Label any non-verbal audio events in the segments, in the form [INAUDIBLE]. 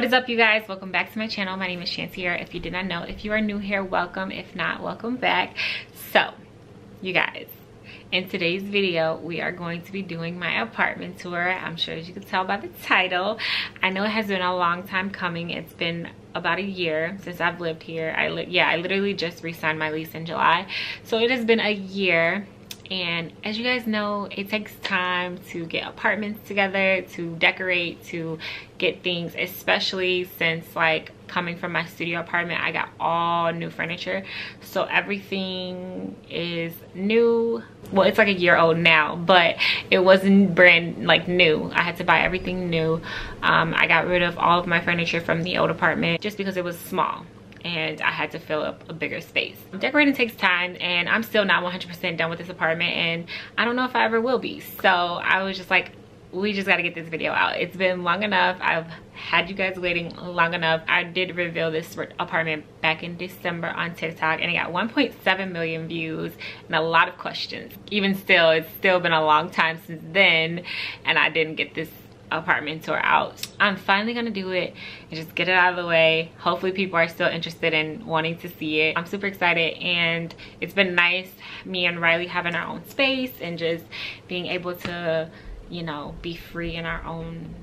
what is up you guys? Welcome back to my channel. My name is Shantierra if you did not know if you are new here welcome. If not welcome back. So you guys in today's video we are going to be doing my apartment tour. I'm sure as you can tell by the title. I know it has been a long time coming. It's been about a year since i've lived here. I li yeah i literally just re-signed my lease in july. So it has been a year and as you guys know it takes time to get apartments together to decorate to get things especially since like coming from my studio apartment i got all new furniture. So everything is new. Well it's like a year old now but it wasn't brand like new. I had to buy everything new. Um, i got rid of all of my furniture from the old apartment just because it was small and I had to fill up a bigger space. Decorating takes time and I'm still not 100% done with this apartment and I don't know if I ever will be. So I was just like, we just got to get this video out. It's been long enough. I've had you guys waiting long enough. I did reveal this apartment back in December on TikTok and it got 1.7 million views and a lot of questions. Even still, it's still been a long time since then and I didn't get this apartment tour out. I'm finally gonna do it and just get it out of the way. Hopefully people are still interested in wanting to see it. I'm super excited and it's been nice me and Riley having our own space and just being able to, you know, be free in our own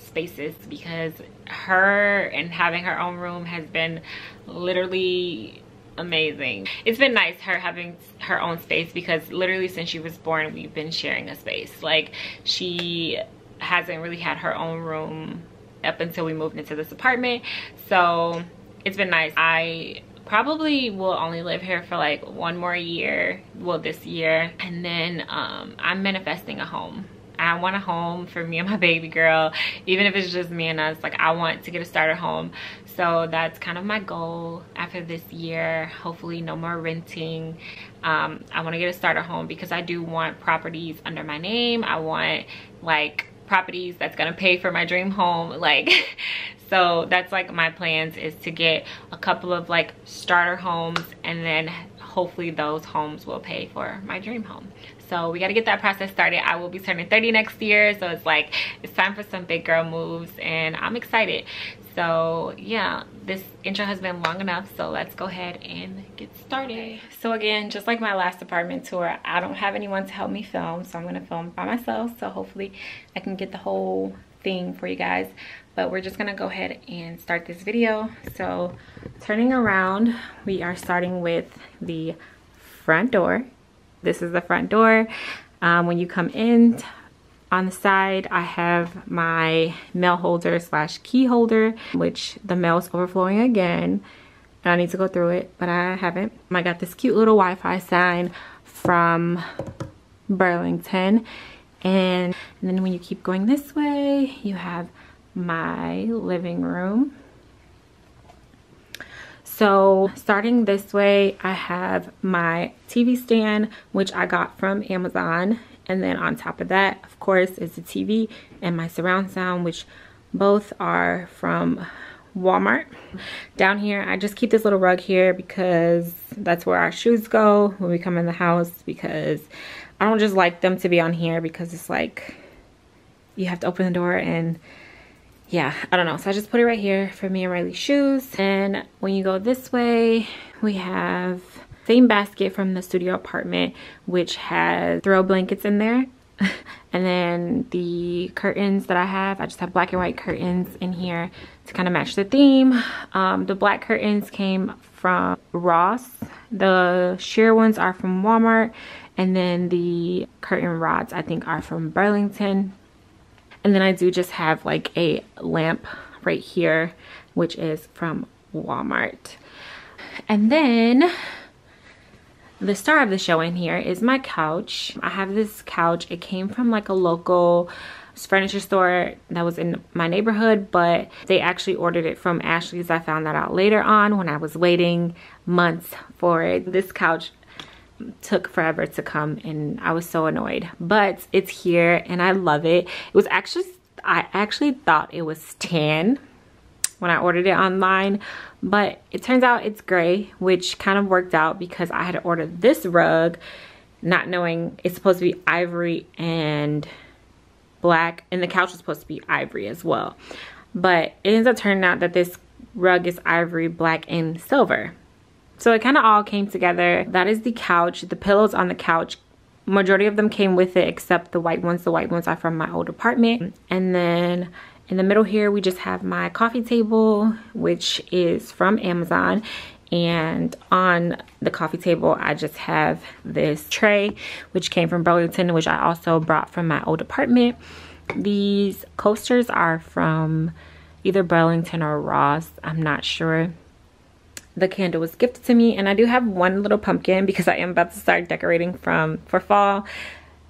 spaces because her and having her own room has been literally amazing it's been nice her having her own space because literally since she was born we've been sharing a space like she hasn't really had her own room up until we moved into this apartment so it's been nice i probably will only live here for like one more year well this year and then um, i'm manifesting a home I want a home for me and my [LAUGHS] baby girl, even if it's just me and us. Like I want to get a starter home. So that's kind of my goal after this year. Hopefully no more renting. Um, I want to get a starter home because I do want properties under my name. I want like properties that's gonna pay for my dream home like [LAUGHS] so that's like my plans is to get a couple of like starter homes and then hopefully those homes will pay for my dream home. So we got to get that process started. I will be turning 30 next year so it's like it's time for some big girl moves and i'm excited so yeah this intro has been long enough so let's go ahead and get started. So again just like my last apartment tour i don't have anyone to help me film so i'm gonna film by myself so hopefully i can get the whole thing for you guys. But we're just gonna go ahead and start this video. So turning around we are starting with the front door. This is the front door. Um, when you come in on the side, I have my mail holder slash key holder, which the mail is overflowing again. And I need to go through it, but I haven't. I got this cute little Wi-Fi sign from Burlington. And, and then when you keep going this way, you have my living room. So starting this way, I have my TV stand, which I got from Amazon. And then on top of that, of course, is the TV and my surround sound, which both are from Walmart. Down here, I just keep this little rug here because that's where our shoes go when we come in the house because I don't just like them to be on here because it's like you have to open the door and yeah, I don't know. So I just put it right here for me and Riley's shoes. And when you go this way, we have same basket from the studio apartment, which has throw blankets in there. [LAUGHS] and then the curtains that I have, I just have black and white curtains in here to kind of match the theme. Um, the black curtains came from Ross. The sheer ones are from Walmart. And then the curtain rods, I think, are from Burlington. And then I do just have like a lamp right here, which is from Walmart. And then the star of the show in here is my couch. I have this couch. It came from like a local furniture store that was in my neighborhood, but they actually ordered it from Ashley's. I found that out later on when I was waiting months for it. This couch took forever to come and I was so annoyed, but it's here and I love it. It was actually, I actually thought it was tan when I ordered it online, but it turns out it's gray, which kind of worked out because I had ordered this rug not knowing it's supposed to be ivory and black and the couch was supposed to be ivory as well. but it ends up turning out that this rug is ivory, black, and silver. So it kind of all came together. That is the couch. The pillows on the couch, majority of them came with it except the white ones. The white ones are from my old apartment. And then in the middle here, we just have my coffee table, which is from Amazon. And on the coffee table, I just have this tray, which came from Burlington, which I also brought from my old apartment. These coasters are from either Burlington or Ross. I'm not sure. The candle was gifted to me and I do have one little pumpkin because I am about to start decorating from for fall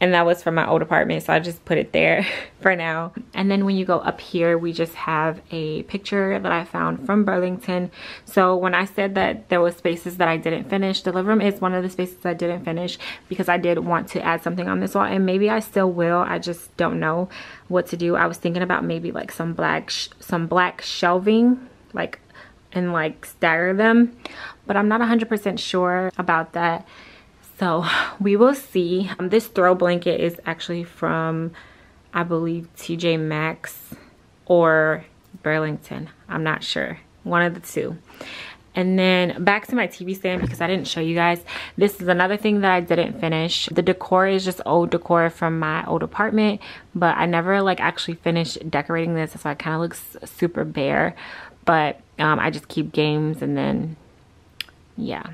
and that was from my old apartment so I just put it there [LAUGHS] for now and then when you go up here we just have a picture that I found from Burlington so when I said that there was spaces that I didn't finish the living room is one of the spaces I didn't finish because I did want to add something on this wall and maybe I still will I just don't know what to do. I was thinking about maybe like some black some black shelving like and like stagger them but I'm not 100% sure about that. So we will see. Um, this throw blanket is actually from I believe TJ Maxx or Burlington. I'm not sure. One of the two. And then back to my TV stand because I didn't show you guys. This is another thing that I didn't finish. The decor is just old decor from my old apartment, but I never like actually finished decorating this. So it kind of looks super bare, but um, I just keep games and then yeah.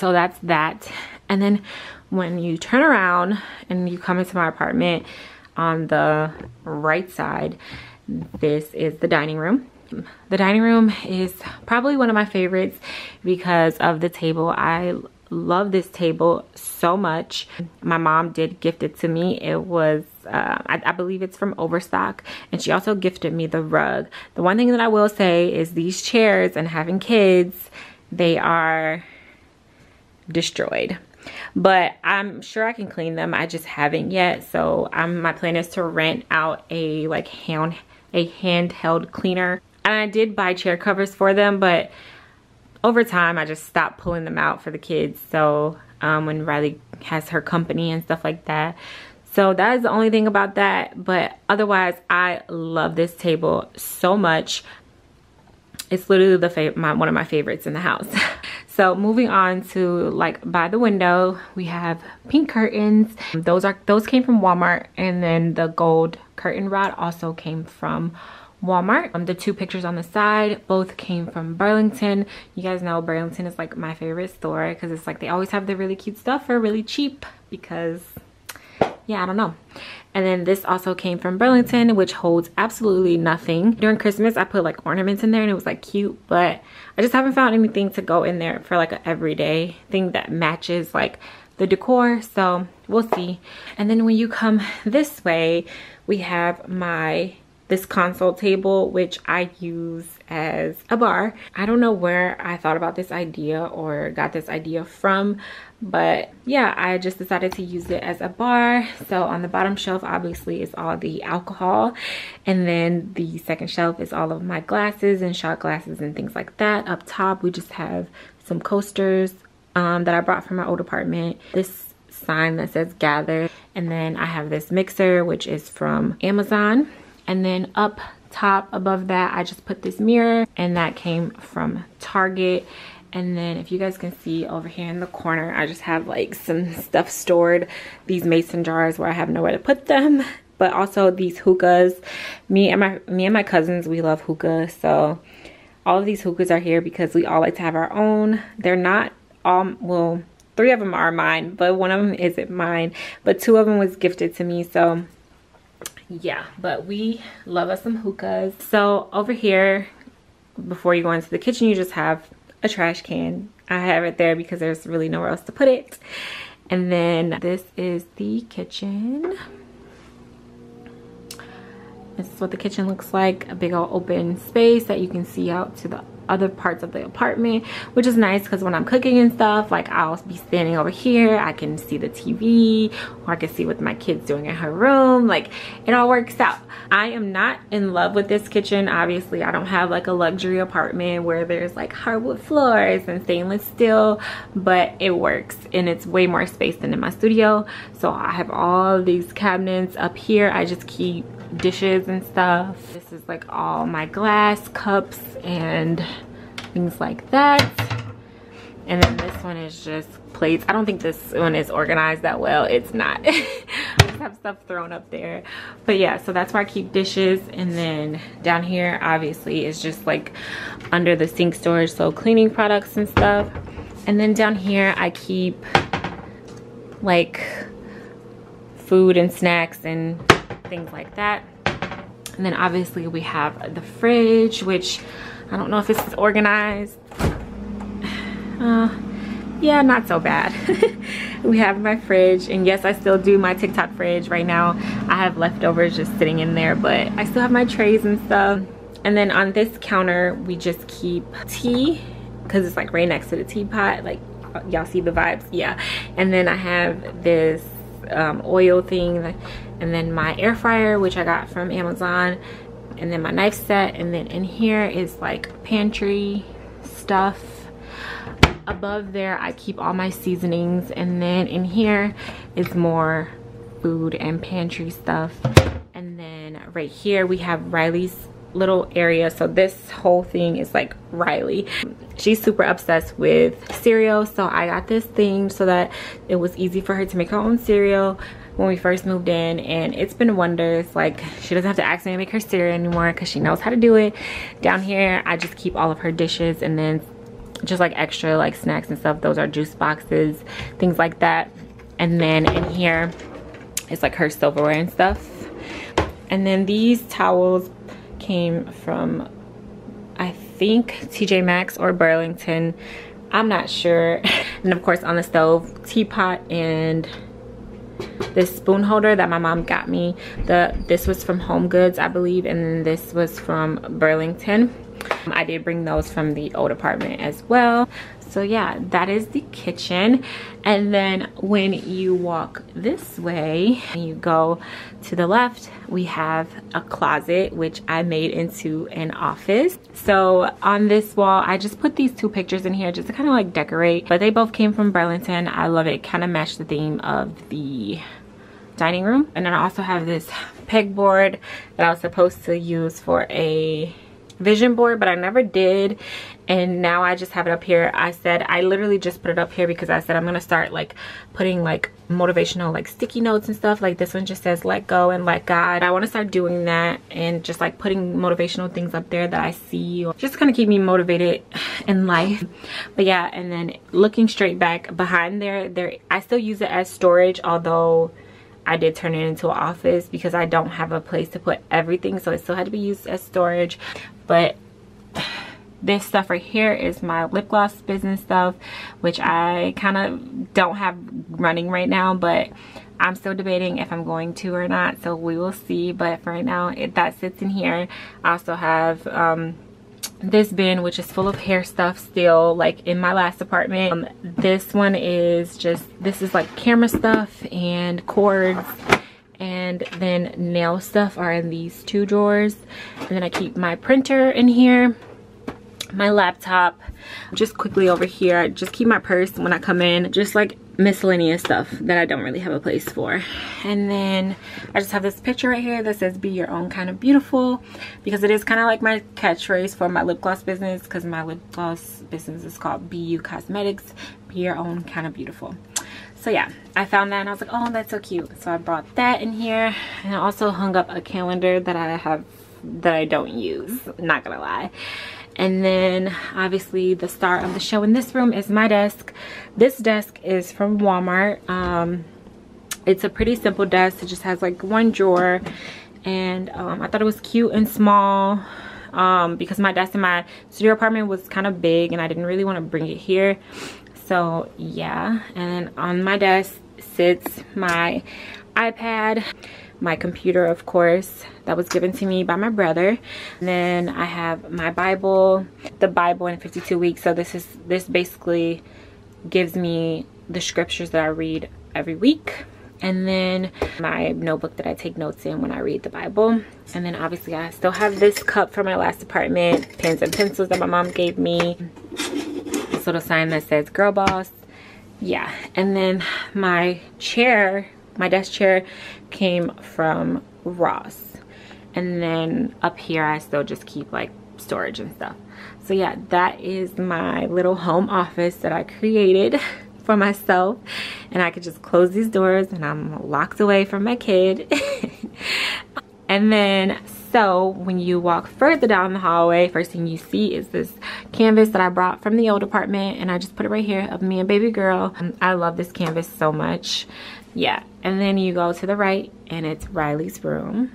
So that's that. And then when you turn around and you come into my apartment on the right side, this is the dining room the dining room is probably one of my favorites because of the table. I love this table so much. My mom did gift it to me. It was, uh, I, I, believe it's from Overstock. And she also gifted me the rug. The one thing that I will say is these chairs and having kids, they are destroyed. But I'm sure I can clean them. I just haven't yet. So um, my plan is to rent out a like hand a handheld cleaner and I did buy chair covers for them, but over time I just stopped pulling them out for the kids. So um, when Riley has her company and stuff like that. So that is the only thing about that. But otherwise, I love this table so much. It's literally the my, one of my favorites in the house. [LAUGHS] so moving on to like by the window, we have pink curtains. Those are those came from Walmart, and then the gold curtain rod also came from Walmart. Um, the two pictures on the side both came from Burlington. You guys know Burlington is like my favorite store because it's like they always have the really cute stuff for really cheap because yeah, I don't know. And then this also came from Burlington, which holds absolutely nothing. During Christmas, I put like ornaments in there and it was like cute, but I just haven't found anything to go in there for like an everyday thing that matches like the decor. So we'll see. And then when you come this way, we have my this console table, which I use as a bar. I don't know where I thought about this idea or got this idea from, but yeah, I just decided to use it as a bar. So on the bottom shelf, obviously, is all the alcohol. And then the second shelf is all of my glasses and shot glasses and things like that. Up top, we just have some coasters um, that I brought from my old apartment. This sign that says gather. And then I have this mixer, which is from Amazon and then up top above that I just put this mirror and that came from Target. And then if you guys can see over here in the corner I just have like some stuff stored these mason jars where I have nowhere to put them [LAUGHS] but also these hookahs. Me and my me and my cousins we love hookah so all of these hookahs are here because we all like to have our own. They're not all well three of them are mine but one of them isn't mine but two of them was gifted to me so yeah but we love us some hookahs. So over here before you go into the kitchen you just have a trash can. I have it there because there's really nowhere else to put it. And then this is the kitchen this is what the kitchen looks like a big old open space that you can see out to the other parts of the apartment which is nice because when i'm cooking and stuff like i'll be standing over here i can see the tv or i can see what my kids doing in her room like it all works out. I am not in love with this kitchen. Obviously i don't have like a luxury apartment where there's like hardwood floors and stainless steel but it works and it's way more space than in my studio. So i have all these cabinets up here. I just keep dishes and stuff. This is like all my glass cups and things like that. And then this one is just plates. I don't think this one is organized that well. It's not. [LAUGHS] I just have stuff thrown up there. But yeah, so that's where I keep dishes. And then down here, obviously, is just like under the sink storage. So cleaning products and stuff. And then down here, I keep like food and snacks and things like that. And then obviously we have the fridge, which I don't know if this is organized. [SIGHS] Uh, yeah, not so bad. [LAUGHS] we have my fridge and yes, I still do my TikTok fridge right now. I have leftovers just sitting in there, but I still have my trays and stuff. And then on this counter, we just keep tea because it's like right next to the teapot. Like y'all see the vibes, yeah. And then I have this um, oil thing and then my air fryer which I got from Amazon and then my knife set and then in here is like pantry stuff. Above there I keep all my seasonings and then in here is more food and pantry stuff. And then right here we have Riley's little area. So this whole thing is like Riley. She's super obsessed with cereal so I got this thing so that it was easy for her to make her own cereal when we first moved in and it's been wonders. Like she doesn't have to ask me to make her cereal anymore because she knows how to do it. Down here I just keep all of her dishes and then just like extra like snacks and stuff. Those are juice boxes things like that. And then in here it's like her silverware and stuff. And then these towels came from I think TJ Maxx or Burlington. I'm not sure. [LAUGHS] And of course on the stove teapot and this spoon holder that my mom got me. The this was from home goods i believe and this was from burlington. I did bring those from the old apartment as well so yeah that is the kitchen. And then when you walk this way and you go to the left we have a closet which i made into an office. So on this wall i just put these two pictures in here just to kind of like decorate. But they both came from burlington. I love it. Kind of matched the theme of the dining room. And then i also have this pegboard that i was supposed to use for a vision board but I never did. And now I just have it up here. I said I literally just put it up here because I said I'm gonna start like putting like motivational like sticky notes and stuff. Like this one just says let go and let God. I want to start doing that and just like putting motivational things up there that I see. Just kind of keep me motivated in life. But yeah and then looking straight back behind there there I still use it as storage although I did turn it into an office because I don't have a place to put everything so it still had to be used as storage. But [SIGHS] this stuff right here is my lip gloss business stuff which I kind of don't have running right now but I'm still debating if I'm going to or not so we will see. But for right now it, that sits in here. I also have um, this bin which is full of hair stuff still like in my last apartment. Um, this one is just this is like camera stuff and cords. And then nail stuff are in these two drawers. And then I keep my printer in here my laptop. Just quickly over here I just keep my purse when I come in. Just like miscellaneous stuff that I don't really have a place for. And then I just have this picture right here that says be your own kind of beautiful because it is kind of like my catchphrase for my lip gloss business because my lip gloss business is called BU Cosmetics be your own kind of beautiful. So yeah i found that and i was like oh that's so cute. So i brought that in here and i also hung up a calendar that i have that i don't use not gonna lie. And then obviously the star of the show in this room is my desk. This desk is from walmart. Um it's a pretty simple desk. It just has like one drawer. And um, i thought it was cute and small um, because my desk in my studio apartment was kind of big and i didn't really want to bring it here. So yeah. And on my desk sits my ipad my computer of course that was given to me by my brother. And then i have my bible the bible in 52 weeks. So this is this basically gives me the scriptures that i read every week. And then my notebook that I take notes in when I read the Bible. And then obviously I still have this cup from my last apartment, pens and pencils that my mom gave me. This little sign that says girl boss. Yeah. And then my chair my desk chair came from ross. And then up here I still just keep like storage and stuff. So yeah that is my little home office that I created [LAUGHS] for myself. And I could just close these doors and I'm locked away from my kid. [LAUGHS] And then so when you walk further down the hallway first thing you see is this canvas that I brought from the old apartment and I just put it right here of me and baby girl. I love this canvas so much. Yeah. And then you go to the right and it's Riley's room.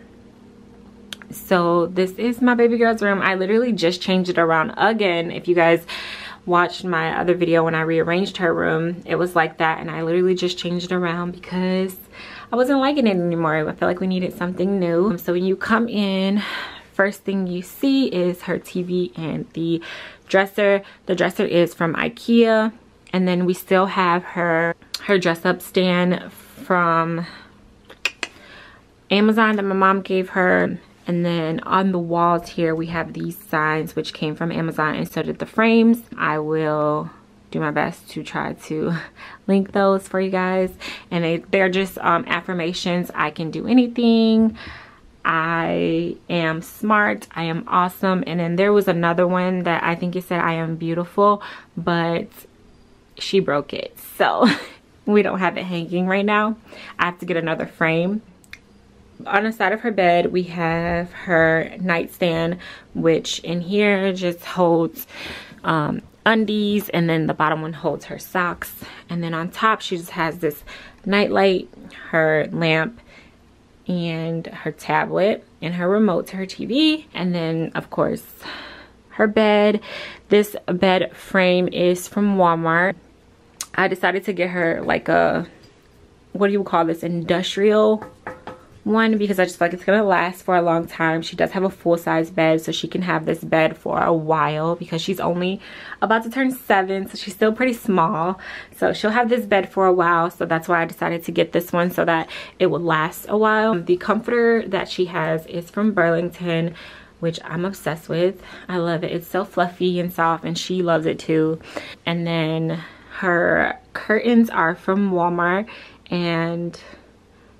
So this is my baby girl's room. I literally just changed it around again. If you guys watched my other video when i rearranged her room it was like that and i literally just changed it around because i wasn't liking it anymore. I felt like we needed something new. Um, so when you come in first thing you see is her tv and the dresser. The dresser is from ikea. And then we still have her her dress up stand from Amazon that my mom gave her. And then on the walls here, we have these signs which came from Amazon and so did the frames. I will do my best to try to [LAUGHS] link those for you guys. And they, they're just um, affirmations. I can do anything. I am smart. I am awesome. And then there was another one that I think it said I am beautiful, but she broke it. So [LAUGHS] we don't have it hanging right now. I have to get another frame on the side of her bed we have her nightstand which in here just holds um, undies and then the bottom one holds her socks. And then on top she just has this nightlight her lamp and her tablet and her remote to her TV and then of course her bed. This bed frame is from Walmart. I decided to get her like a what do you call this industrial one, because I just feel like it's going to last for a long time. She does have a full-size bed, so she can have this bed for a while because she's only about to turn seven, so she's still pretty small. So she'll have this bed for a while, so that's why I decided to get this one so that it would last a while. The comforter that she has is from Burlington which I'm obsessed with. I love it. It's so fluffy and soft and she loves it too. And then her curtains are from Walmart and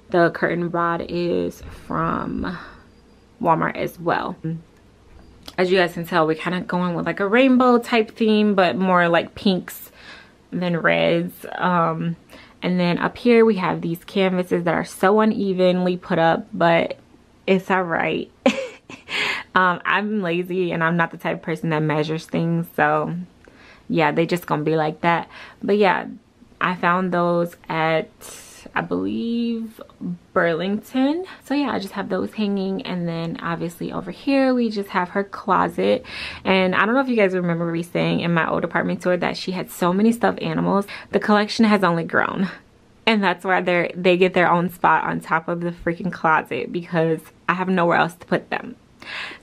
the curtain rod is from Walmart as well. As you guys can tell, we're kind of going with like a rainbow type theme, but more like pinks than reds. Um, and then up here we have these canvases that are so unevenly put up, but it's all right. [LAUGHS] um, I'm lazy and I'm not the type of person that measures things. So yeah, they just gonna be like that. But yeah, I found those at I believe Burlington. So yeah, I just have those hanging and then obviously over here we just have her closet. And I don't know if you guys remember me saying in my old apartment tour that she had so many stuffed animals. The collection has only grown. And that's why they they get their own spot on top of the freaking closet because I have nowhere else to put them.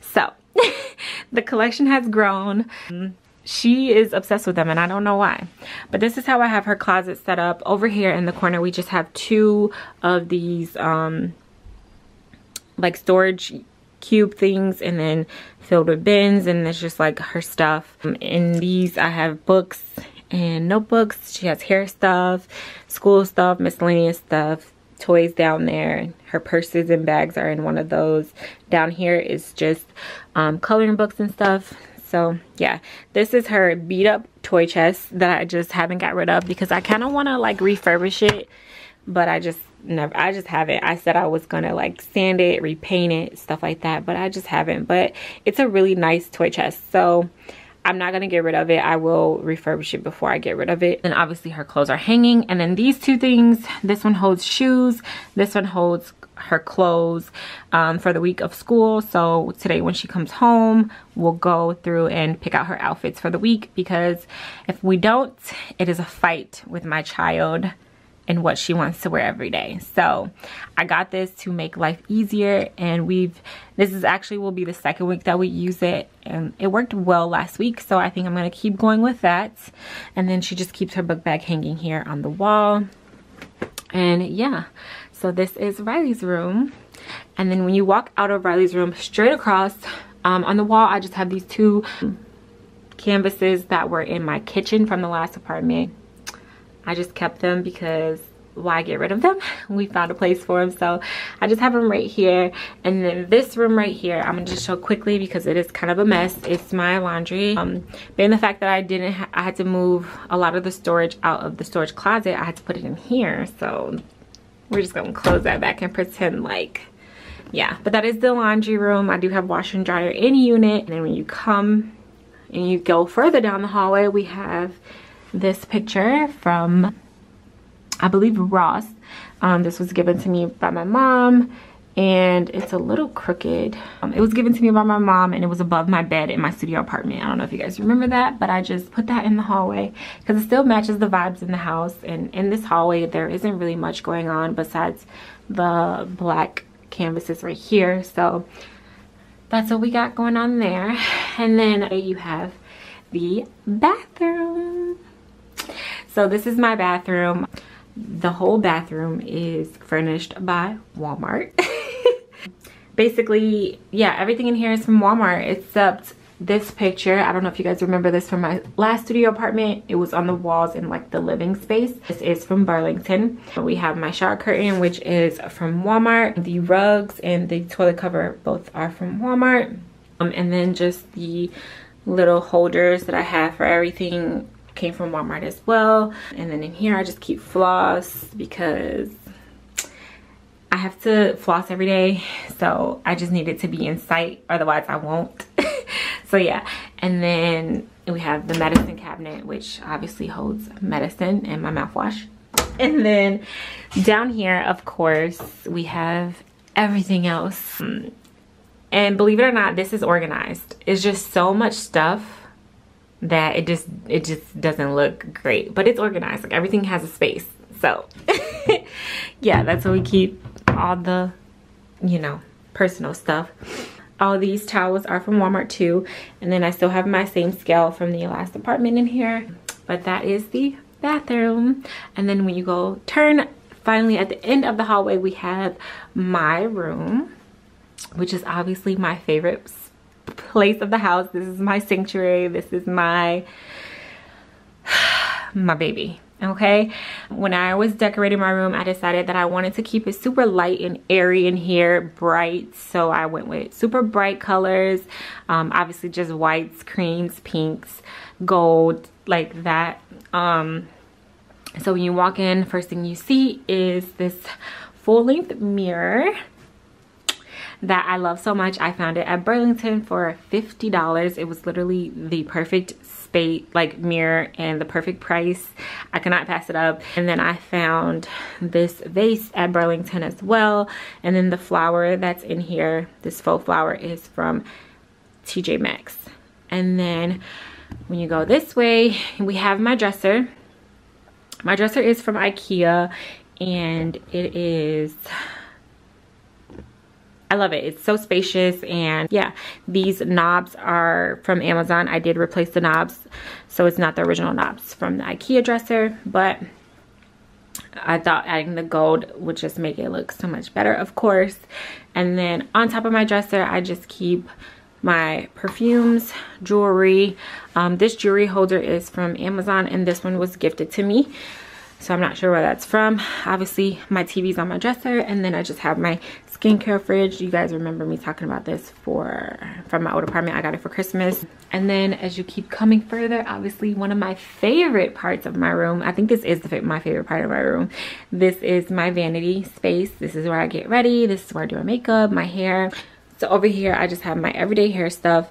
So [LAUGHS] the collection has grown she is obsessed with them and I don't know why. But this is how I have her closet set up. Over here in the corner, we just have two of these um, like storage cube things and then filled with bins and it's just like her stuff. In these, I have books and notebooks. She has hair stuff, school stuff, miscellaneous stuff, toys down there. Her purses and bags are in one of those. Down here is just um, coloring books and stuff so yeah this is her beat up toy chest that i just haven't got rid of because i kind of want to like refurbish it but i just never i just haven't. I said i was gonna like sand it repaint it stuff like that but i just haven't. But it's a really nice toy chest. So I'm not to get rid of it. I will refurbish it before I get rid of it. And obviously her clothes are hanging. And then these two things, this one holds shoes. This one holds her clothes um, for the week of school. So today when she comes home, we'll go through and pick out her outfits for the week because if we don't, it is a fight with my child and what she wants to wear every day. So I got this to make life easier and we've, this is actually will be the second week that we use it and it worked well last week. So I think I'm gonna keep going with that. And then she just keeps her book bag hanging here on the wall. And yeah, so this is Riley's room. And then when you walk out of Riley's room, straight across um, on the wall, I just have these two canvases that were in my kitchen from the last apartment. I just kept them because why get rid of them? [LAUGHS] We found a place for them so i just have them right here. And then this room right here i'm gonna just show quickly because it is kind of a mess. It's my laundry. Um being the fact that i didn't i had to move a lot of the storage out of the storage closet i had to put it in here. So we're just gonna close that back and pretend like yeah. But that is the laundry room. I do have washer and dryer in unit. And then when you come and you go further down the hallway we have this picture from I believe Ross. Um, this was given to me by my mom and it's a little crooked. Um, it was given to me by my mom and it was above my bed in my studio apartment. I don't know if you guys remember that, but I just put that in the hallway because it still matches the vibes in the house. And in this hallway, there isn't really much going on besides the black canvases right here. So that's what we got going on there. And then you have the bathroom. So this is my bathroom the whole bathroom is furnished by Walmart. [LAUGHS] Basically, yeah, everything in here is from Walmart except this picture. I don't know if you guys remember this from my last studio apartment. It was on the walls in like the living space. This is from Burlington. We have my shower curtain, which is from Walmart. The rugs and the toilet cover both are from Walmart. Um, and then just the little holders that I have for everything came from Walmart as well. And then in here, I just keep floss because I have to floss every day. So I just need it to be in sight, otherwise I won't. [LAUGHS] so yeah, and then we have the medicine cabinet, which obviously holds medicine and my mouthwash. And then down here, of course, we have everything else. And believe it or not, this is organized. It's just so much stuff that it just it just doesn't look great but it's organized like everything has a space so. [LAUGHS] Yeah that's where we keep all the you know personal stuff. All these towels are from walmart too and then i still have my same scale from the last apartment in here but that is the bathroom. And then when you go turn finally at the end of the hallway we have my room which is obviously my favorite place of the house. This is my sanctuary. This is my, [SIGHS] my baby okay when i was decorating my room i decided that i wanted to keep it super light and airy in here bright so i went with super bright colors um, obviously just whites creams pinks gold like that um, so when you walk in first thing you see is this full-length mirror that I love so much. I found it at Burlington for $50. It was literally the perfect space, like mirror and the perfect price. I cannot pass it up. And then I found this vase at Burlington as well. And then the flower that's in here, this faux flower is from TJ Maxx. And then when you go this way, we have my dresser. My dresser is from Ikea and it is I love it. It's so spacious and yeah, these knobs are from Amazon. I did replace the knobs, so it's not the original knobs from the Ikea dresser, but I thought adding the gold would just make it look so much better, of course. And then on top of my dresser, I just keep my perfumes, jewelry. Um, this jewelry holder is from Amazon and this one was gifted to me so I'm not sure where that's from. Obviously, my TV's on my dresser, and then I just have my skincare fridge. You guys remember me talking about this for from my old apartment. I got it for Christmas. And then as you keep coming further, obviously one of my favorite parts of my room, I think this is the, my favorite part of my room. This is my vanity space. This is where I get ready. This is where I do my makeup, my hair. So over here, I just have my everyday hair stuff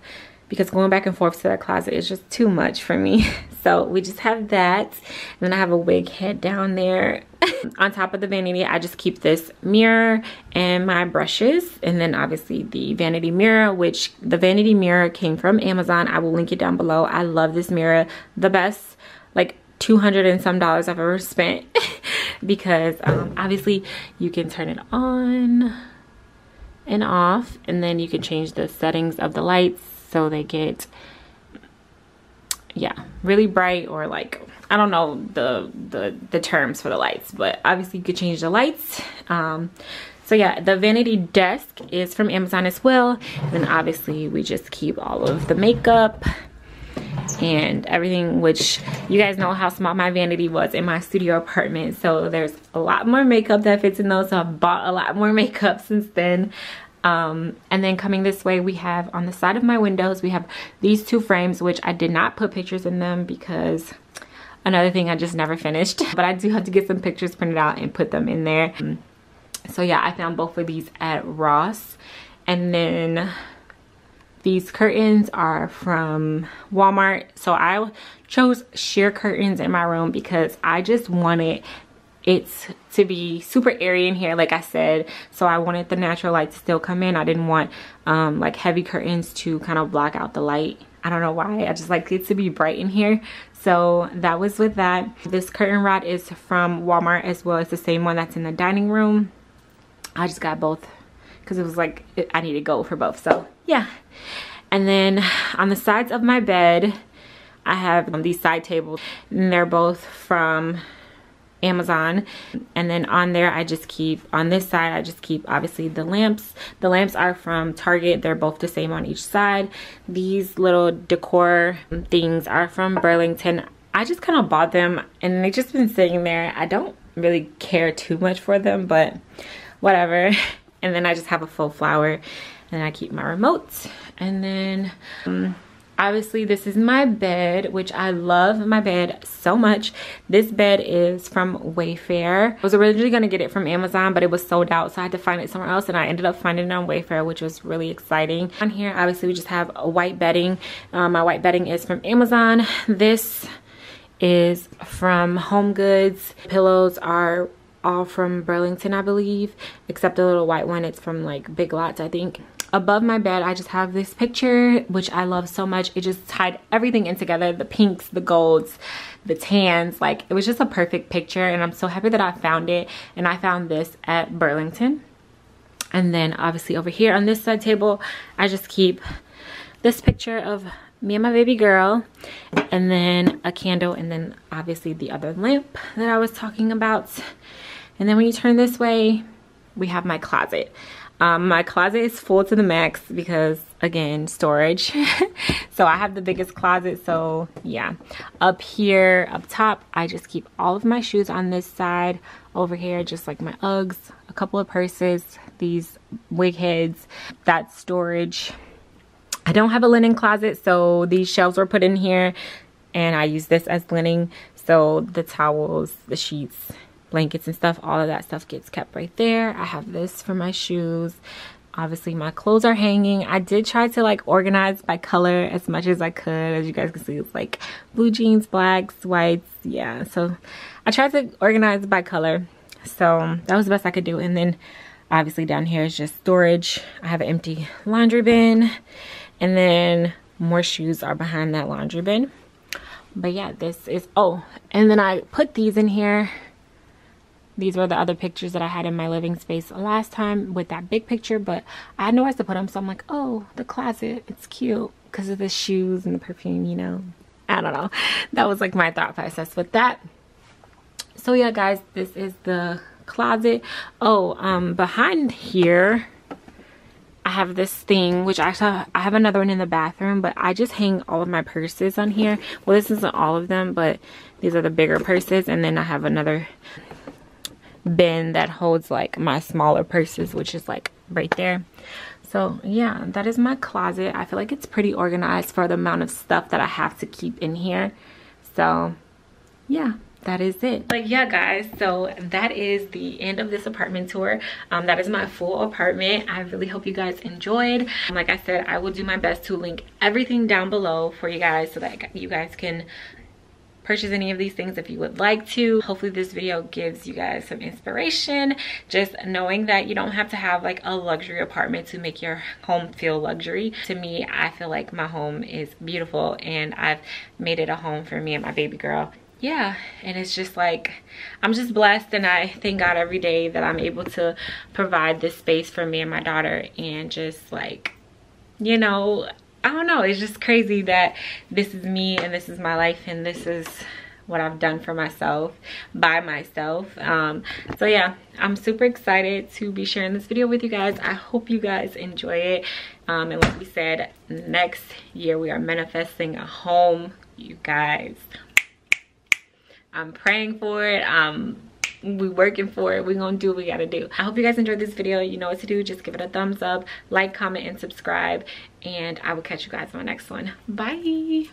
because going back and forth to that closet is just too much for me. [LAUGHS] So we just have that. And then I have a wig head down there. [LAUGHS] On top of the vanity, I just keep this mirror and my brushes. And then obviously the vanity mirror, which the vanity mirror came from Amazon. I will link it down below. I love this mirror. The best, like 200 and some dollars I've ever spent. [LAUGHS] because um, obviously you can turn it on and off. And then you can change the settings of the lights so they get yeah really bright or like i don't know the the the terms for the lights but obviously you could change the lights. Um so yeah the vanity desk is from amazon as well. And obviously we just keep all of the makeup and everything which you guys know how small my vanity was in my studio apartment. So there's a lot more makeup that fits in those. So I've bought a lot more [LAUGHS] makeup since then um, and then coming this way we have on the side of my windows we have these two frames which I did not put pictures in them because another thing I just never finished. [LAUGHS] But I do have to get some pictures printed out and put them in there. So yeah I found both of these at Ross. And then these curtains are from Walmart. So I chose sheer curtains in my room because I just wanted it to be super airy in here like I said. So I wanted the natural light to still come in. I didn't want um, like heavy curtains to kind of block out the light. I don't know why. I just like it to be bright in here. So that was with that. This curtain rod is from Walmart as well. As the same one that's in the dining room. I just got both because it was like I need to go for both. So yeah. And then on the sides of my bed I have um, these side tables. And they're both from Amazon. And then on there I just keep on this side I just keep obviously the lamps. The lamps are from Target. They're both the same on each side. These little decor things are from Burlington. I just kind of bought them and they've just been sitting there. I don't really care too much for them but whatever. [LAUGHS] And then I just have a full flower and I keep my remote and then um, obviously this is my bed which I love my bed so much. This bed is from Wayfair. I was originally gonna get it from Amazon but it was sold out so I had to find it somewhere else and I ended up finding it on Wayfair which was really exciting. On here obviously we just have a white bedding. Um, my white bedding is from Amazon. This is from Home Goods. Pillows are all from Burlington, I believe, except the little white one. It's from like Big Lots, I think. Above my bed, I just have this picture, which I love so much. It just tied everything in together, the pinks, the golds, the tans. Like, it was just a perfect picture, and I'm so happy that I found it. And I found this at Burlington. And then obviously over here on this side table, I just keep this picture of me and my baby girl and then a candle and then obviously the other lamp that I was talking about and then when you turn this way, we have my closet. Um, my closet is full to the max because again storage. [LAUGHS] So I have the biggest closet so yeah. Up here up top I just keep all of my shoes on this side. Over here just like my Uggs a couple of purses these wig heads that's storage. I don't have a linen closet so these shelves were put in here and I use this as linen. So the towels the sheets blankets and stuff all of that stuff gets kept right there. I have this for my shoes. Obviously my clothes are hanging. I did try to like organize by color as much as i could. As you guys can see it's like blue jeans blacks whites. Yeah so i tried to organize by color. So that was the best i could do. And then obviously down here is just storage. I have an empty laundry bin. And then more shoes are behind that laundry bin. But yeah this is oh and then i put these in here these were the other pictures that I had in my living space last time with that big picture, but I had nowhere to put them. So I'm like, oh, the closet, it's cute because of the shoes and the perfume, you know. I don't know. [LAUGHS] That was like my thought process with that. So yeah, guys, this is the closet. Oh, um, behind here, I have this thing, which actually I have another one in the bathroom, but I just hang all of my purses on here. Well, this isn't all of them, but these are the bigger purses. And then I have another bin that holds like my smaller purses which is like right there. So yeah that is my closet. I feel like it's pretty organized for the amount of stuff that i have to keep in here. So yeah that is it. But yeah guys so that is the end of this apartment tour. Um, that is my full apartment. I really hope you guys enjoyed. Like i said i will do my best to link everything down below for you guys so that you guys can purchase any of these things if you would like to. Hopefully this video gives you guys some inspiration. Just knowing that you don't have to have like a luxury apartment to make your home feel luxury. To me, I feel like my home is beautiful and I've made it a home for me and my baby girl yeah and it's just like i'm just blessed and i thank god every day that i'm able to provide this space for me and my daughter and just like you know I don't know. It's just crazy that this is me and this is my life and this is what I've done for myself by myself. Um, so yeah, I'm super excited to be sharing this video with you guys. I hope you guys enjoy it. Um, and like we said, next year we are manifesting a home, you guys. I'm praying for it. Um, we working for it We gonna do what we gotta do i hope you guys enjoyed this video you know what to do just give it a thumbs up like comment and subscribe and I will catch you guys on my next one. Bye.